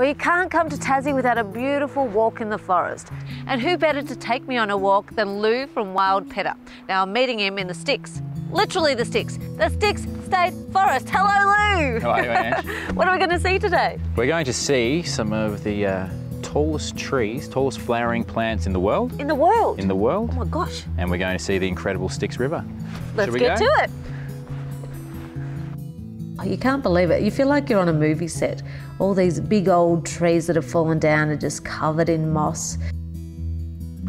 Well, you can't come to Tassie without a beautiful walk in the forest. And who better to take me on a walk than Lou from Wild Pedder? Now, I'm meeting him in the sticks. Literally the sticks. The Styx State Forest. Hello, Lou. How are you, Ange? what are we going to see today? We're going to see some of the uh, tallest trees, tallest flowering plants in the world. In the world. In the world. Oh my gosh. And we're going to see the incredible Styx River. Let's get go? to it. Oh, you can't believe it. You feel like you're on a movie set. All these big old trees that have fallen down are just covered in moss.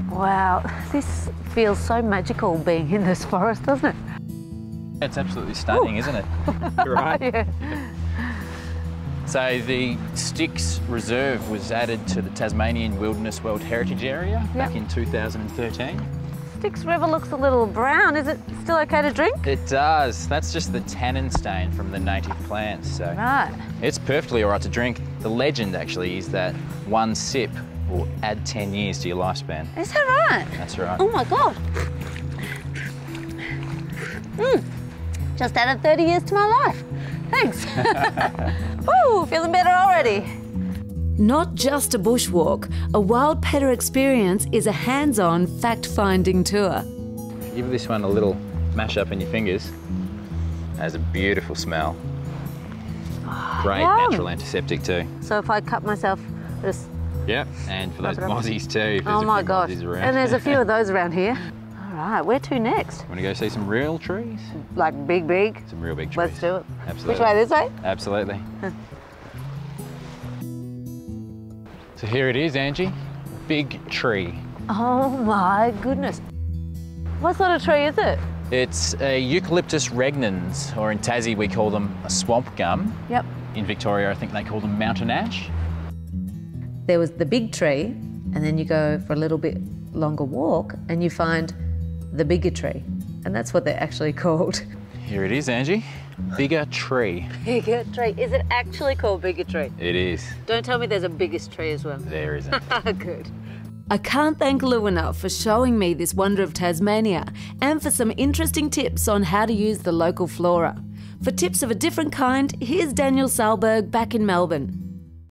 Wow, this feels so magical being in this forest, doesn't it? It's absolutely stunning, isn't it? right. Yeah. So the Styx Reserve was added to the Tasmanian Wilderness World Heritage Area back in 2013. Styx River looks a little brown. Is it still okay to drink? It does. That's just the tannin stain from the native plants. So Right. it's perfectly all right to drink. The legend actually is that one sip will add 10 years to your lifespan. Is that right? That's right. Oh my god. Mm. Just added 30 years to my life. Thanks. Woo, feeling better already. Not just a bushwalk, a Wild Pedder experience is a hands on fact finding tour. Give this one a little mash up in your fingers. Has a beautiful smell. Great yum. natural antiseptic too. So if I cut myself, just Yep. And for those Rub mozzies too. if oh my gosh. And there's a few of those around here. All right, where to next? Want to go see some real trees? Like big, big. Some real big trees. Let's do it. Absolutely. Which way? This way? Absolutely. So here it is, Angie. Big tree. Oh my goodness. What sort of tree is it? It's a Eucalyptus regnans, or in Tassie we call them a swamp gum. Yep. In Victoria, I think they call them mountain ash. There was the big tree, and then you go for a little bit longer walk and you find the bigger tree. And that's what they're actually called. Here it is, Angie. Bigger tree. Bigger tree. Is it actually called bigger tree? It is. Don't tell me there's a biggest tree as well. There isn't. Ah, good. I can't thank Lou enough for showing me this wonder of Tasmania and for some interesting tips on how to use the local flora. For tips of a different kind, here's Daniel Salberg back in Melbourne.